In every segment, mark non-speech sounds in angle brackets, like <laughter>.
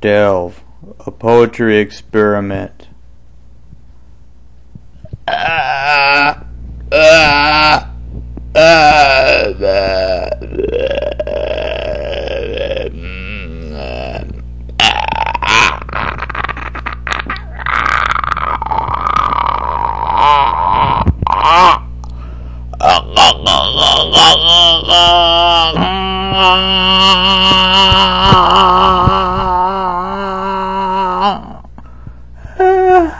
Delve, a poetry experiment. Ah, <laughs> ah,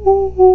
Oh,